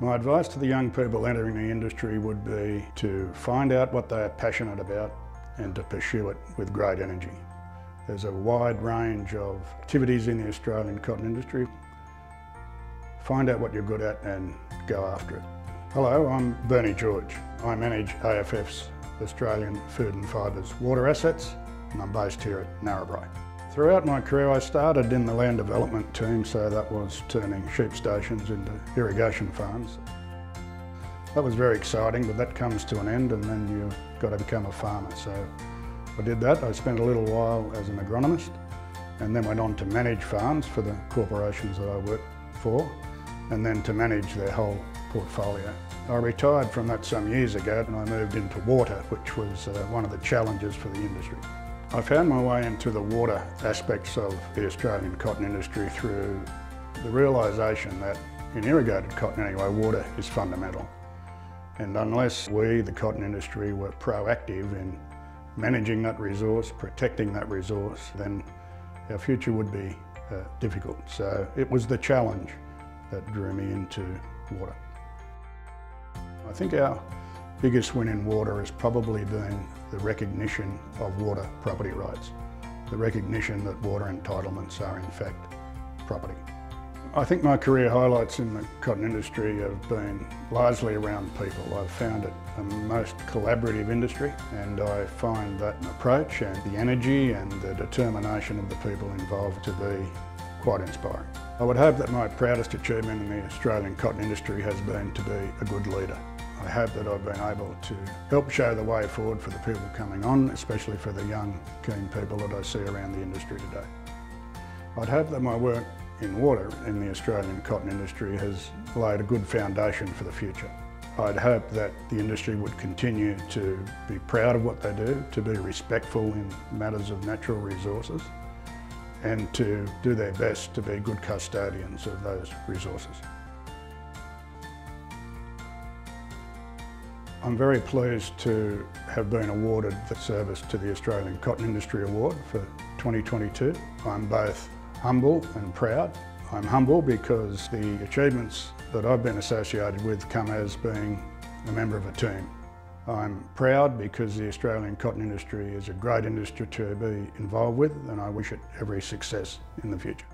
My advice to the young people entering the industry would be to find out what they are passionate about and to pursue it with great energy. There's a wide range of activities in the Australian cotton industry. Find out what you're good at and go after it. Hello, I'm Bernie George. I manage AFF's Australian Food and Fibres water assets and I'm based here at Narrabri. Throughout my career I started in the land development team so that was turning sheep stations into irrigation farms. That was very exciting but that comes to an end and then you've got to become a farmer. So I did that. I spent a little while as an agronomist and then went on to manage farms for the corporations that I worked for and then to manage their whole portfolio. I retired from that some years ago and I moved into water, which was uh, one of the challenges for the industry. I found my way into the water aspects of the Australian cotton industry through the realisation that in irrigated cotton anyway, water is fundamental. And unless we, the cotton industry, were proactive in managing that resource, protecting that resource, then our future would be uh, difficult. So it was the challenge that drew me into water. I think our biggest win in water has probably been the recognition of water property rights, the recognition that water entitlements are in fact property. I think my career highlights in the cotton industry have been largely around people. I've found it the most collaborative industry and I find that approach and the energy and the determination of the people involved to be quite inspiring. I would hope that my proudest achievement in the Australian cotton industry has been to be a good leader. I hope that I've been able to help show the way forward for the people coming on, especially for the young, keen people that I see around the industry today. I'd hope that my work in water in the Australian cotton industry has laid a good foundation for the future. I'd hope that the industry would continue to be proud of what they do, to be respectful in matters of natural resources, and to do their best to be good custodians of those resources. I'm very pleased to have been awarded the service to the Australian Cotton Industry Award for 2022. I'm both humble and proud. I'm humble because the achievements that I've been associated with come as being a member of a team. I'm proud because the Australian cotton industry is a great industry to be involved with and I wish it every success in the future.